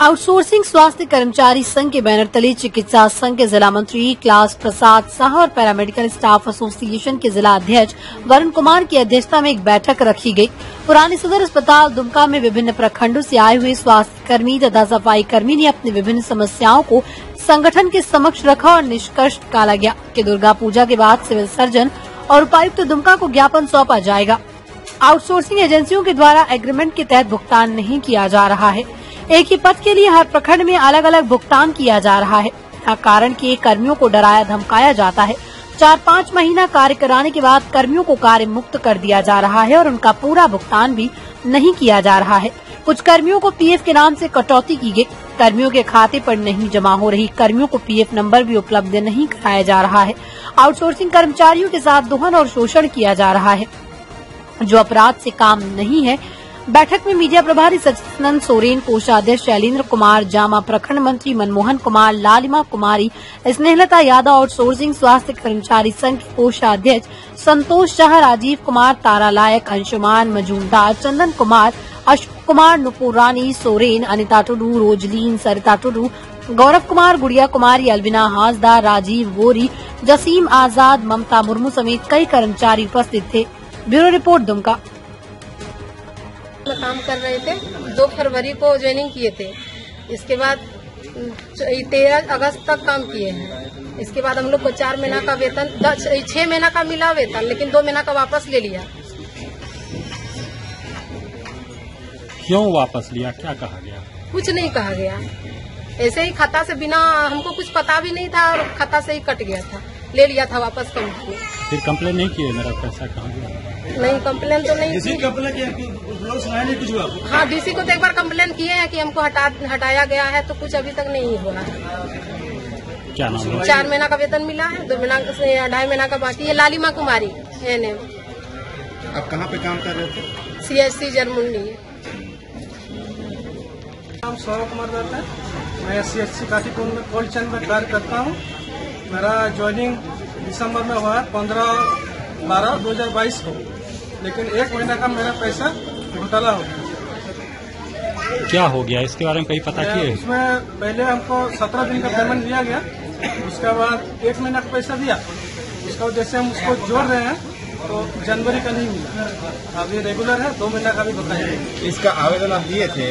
Outsourcing स्वास्थ्य कर्मचारी संघ के बैनर तले चिकित्सा संघ के जिला मंत्री क्लास प्रसाद शाह और पैरामेडिकल स्टाफ एसोसिएशन के जिला अध्यक्ष वरुण कुमार की अध्यक्षता में एक बैठक रखी गई। पुरानी सदर अस्पताल दुमका में विभिन्न प्रखंडों से आए हुए स्वास्थ्य कर्मी तथा सफ़ाई कर्मी ने अपनी विभिन्न समस्याओं को संगठन के समक्ष रखा और निष्कर्ष निकाला गया कि दुर्गा पूजा के बाद सिविल सर्जन और उपायुक्त दुमका को ज्ञापन सौंपा जाएगा। आउटसोर्सिंग एजेंसियों के द्वारा एग्रीमेंट के तहत भुगतान नहीं किया जा रहा है। एक ही पद के लिए हर प्रखंड में अलग अलग भुगतान किया जा रहा है। कारण कि कर्मियों को डराया, धमकाया जाता है। चार पाँच महीना कार्य कराने के बाद कर्मियों को कार्य मुक्त कर दिया जा रहा है और उनका पूरा भुगतान भी नहीं किया जा रहा है। कुछ कर्मियों को पीएफ के नाम से कटौती की गई। कर्मियों के खाते पर नहीं जमा हो रही। कर्मियों को पीएफ नंबर भी उपलब्ध नहीं कराया जा रहा है। आउटसोर्सिंग कर्मचारियों के साथ दोहन और शोषण किया जा रहा है। जो अपराध से काम नहीं है बैठक में मीडिया प्रभारी सचिदानंद सोरेन, कोषाध्यक्ष शैलेंद्र कुमार, जामा प्रखंड मंत्री मनमोहन कुमार, लालिमा कुमारी, स्नेहलता यादव आउटसोर्सिंग स्वास्थ्य कर्मचारी संघ के कोषाध्यक्ष संतोष शाह राजीव कुमार, तारा लायक, अंशुमान मजूमदार, चंदन कुमार, अशोक कुमार, नुपुर रानी, सोरेन, अनिता टुडू, रोजलीन, सरिता टुडू, गौरव कुमार, गुड़िया कुमारी, अलविना हाजदार राजीव गोरी जसीम आज़ाद, ममता मुर्मू समेत कई कर्मचारी उपस्थित थे। Bureau report Dumka. में काम कर रहे थे दो फरवरी को ज्वाइनिंग किए थे। इसके बाद तेरह अगस्त तक काम किए हैं। इसके बाद हम लोग को चार महीना का वेतन छह महीना का मिला वेतन लेकिन दो महीना का वापस ले लिया। क्यों वापस लिया? क्या कहा गया? कुछ नहीं कहा गया। ऐसे ही खाता से बिना हमको कुछ पता भी नहीं था और खाता से ही कट गया था। ले लिया था वापस कंपनी। फिर कंप्लेन नहीं किए मेरा पैसा कहाँ गया? नहीं कंप्लेन तो नहीं किसी कंप्लेन किया सुनाया नहीं कुछ हुआ हाँ डीसी को तो एक बार कंप्लेन किए हैं कि हमको हटा हटाया गया है तो कुछ अभी तक नहीं हुआ क्या नाम है? चार महीना का वेतन मिला है दो महीना ढाई महीना का बाकी है। लालिमा कुमारी है एम आप कहाँ पे काम कर रहे थे? सी एस सी जरमुंडी नाम सौरभ कुमार दत्त है। मैं सी एस सी काठीपुर में कोल्ड चैन में कार्य करता हूँ। मेरा ज्वाइनिंग दिसंबर में हुआ है पंद्रह बारह दो हज़ार बाईस को। लेकिन एक महीना का मेरा पैसा घोटाला हो गया। क्या हो गया? इसके बारे में कहीं पता किए? उसमें पहले हमको सत्रह दिन का पेमेंट दिया गया। उसके बाद एक महीना का पैसा दिया। उसका जैसे हम उसको जोड़ रहे हैं तो जनवरी का नहीं मिला। अब ये रेगुलर है दो महीना का भी बताइए इसका आवेदन आप दिए थे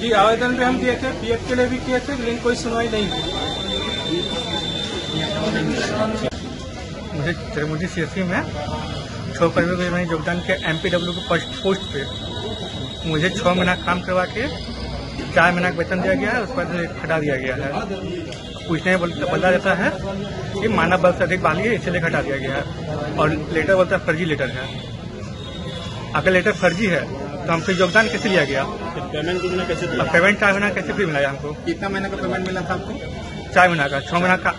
जी आवेदन भी हम दिए थे पीएफ के लिए भी किए थे लेकिन कोई सुनवाई नहीं हुई। मुझे त्रिमुदी सी में छः कर्मियों को मैंने योगदान किया एम पी डब्ल्यू के पोस्ट पे। मुझे छः महीना काम करवा के चार महीना का वेतन दिया गया है उसके बाद हटा दिया गया है। पूछने में बता देता है कि मानव बल से अधिक बाली है इसलिए हटा दिया गया है। और लेटर बोलता है फर्जी लेटर है। अगर लेटर फर्जी है तो हमसे योगदान कैसे लिया गया? पेमेंट कैसे पेमेंट चार महीना कैसे फिर मिला हमको? कितना महीने का पेमेंट मिला था आपको? चार महीना का छह महीना का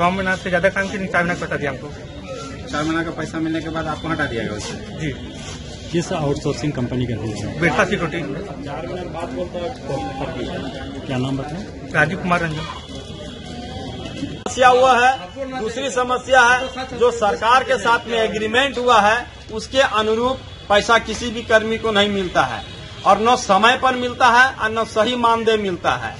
छह महीना से ज़्यादा काम की चार महीना का बता दिया हमको। चार महीना का पैसा मिलने के बाद आपको हटा दिया गया उससे जी। किस आउटसोर्सिंग कंपनी का है? बिरसा सिक्योरिटी क्या नाम बताए? राजीव कुमार रंजन। समस्या हुआ है दूसरी समस्या है जो सरकार के साथ में एग्रीमेंट हुआ है उसके अनुरूप पैसा किसी भी कर्मी को नहीं मिलता है। और न समय पर मिलता है और न सही मानदेय मिलता है।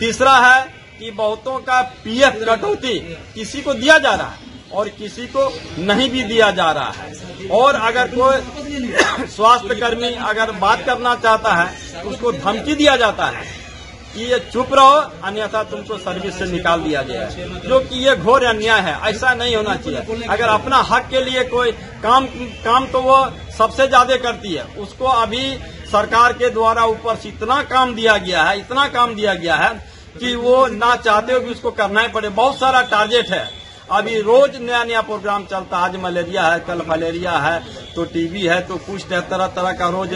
तीसरा है कि बहुतों का पीएफ कटौती किसी को दिया जा रहा है और किसी को नहीं भी दिया जा रहा है। और अगर कोई स्वास्थ्य कर्मी अगर बात करना चाहता है तो उसको धमकी दिया जाता है कि ये चुप रहो, अन्यथा तुमको सर्विस से निकाल दिया है। जो कि ये घोर अन्याय है, ऐसा नहीं होना चाहिए। अगर अपना हक के लिए कोई काम काम तो वो सबसे ज़्यादा करती है। उसको अभी सरकार के द्वारा ऊपर से इतना काम दिया गया है, इतना काम दिया गया है कि वो ना चाहते हो कि उसको करना ही पड़े। बहुत सारा टारगेट है। अभी रोज नया नया प्रोग्राम चलता आज मलेरिया है, कल मलेरिया है तो टीबी है तो कुछ तरह तरह का रोज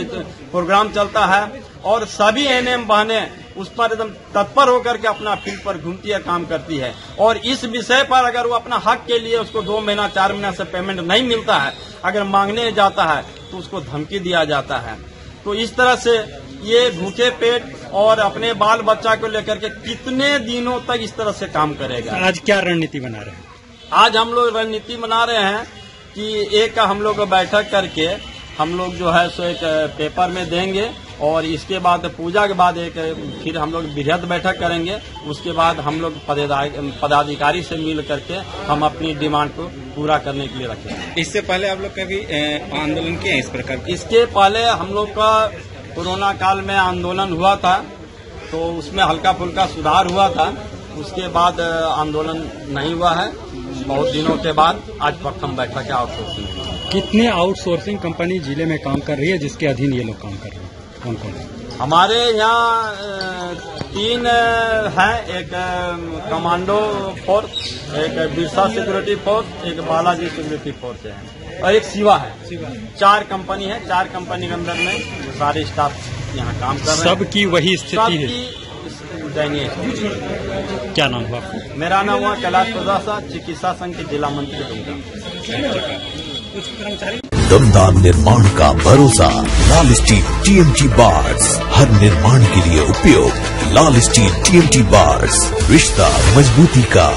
प्रोग्राम चलता है। और सभी एनएम बहने उस पर एकदम तत्पर होकर के अपना फ़ील्ड पर घूमती है, काम करती है। और इस विषय पर अगर वो अपना हक के लिए उसको दो महीना, चार महीना से पेमेंट नहीं मिलता है, अगर मांगने जाता है तो उसको धमकी दिया जाता है। तो इस तरह से ये भूखे पेट और अपने बाल बच्चा को लेकर के कितने दिनों तक इस तरह से काम करेगा। आज क्या रणनीति बना रहे हैं? आज हम लोग रणनीति बना रहे हैं कि एक हम लोग बैठक करके हम लोग जो है सो एक पेपर में देंगे और इसके बाद पूजा के बाद एक फिर हम लोग बृहद बैठक करेंगे। उसके बाद हम लोग पदाधिकारी से मिल करके हम अपनी डिमांड को पूरा करने के लिए रखेंगे। इससे पहले आप लोग कभी आंदोलन किए हैं इस प्रकार इसके पहले हम लोग का कोरोना काल में आंदोलन हुआ था तो उसमें हल्का फुल्का सुधार हुआ था। उसके बाद आंदोलन नहीं हुआ है। बहुत दिनों के बाद आज प्रथम बैठक है आउटसोर्सिंग कितने आउटसोर्सिंग कंपनी ज़िले में काम कर रही है जिसके अधीन ये लोग काम कर रहे हैं? कौन कौन हमारे यहाँ तीन है। एक कमांडो फोर्स एक बिरसा सिक्योरिटी फोर्स एक बालाजी सिक्योरिटी फोर्स है। और एक सिवा है। चार कंपनी है चार कंपनी के अंदर में सारे स्टाफ यहाँ काम कर रहे हैं। सबकी वही स्थिति है। दयनीय क्या नाम हुआ मेरा नाम हुआ कैलाश प्रदासा चिकित्सा संघ के जिला मंत्री दमदार निर्माण का भरोसा लाल स्टील टीएमटी बार्स हर निर्माण के लिए उपयोग लाल स्टील टीएमटी बार्स रिश्ता मजबूती का।